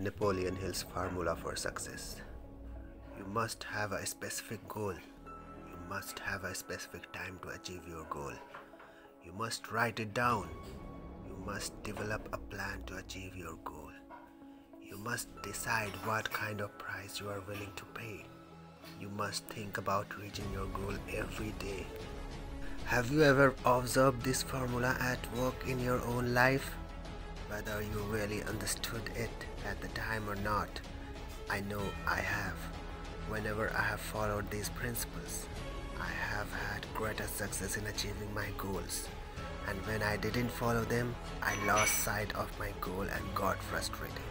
Napoleon Hill's formula for success. You must have a specific goal. You must have a specific time to achieve your goal. You must write it down. You must develop a plan to achieve your goal. You must decide what kind of price you are willing to pay. You must think about reaching your goal every day. Have you ever observed this formula at work in your own life? Whether you really understood it at the time or not, I know I have. Whenever I have followed these principles, I have had greater success in achieving my goals. And when I didn't follow them, I lost sight of my goal and got frustrated.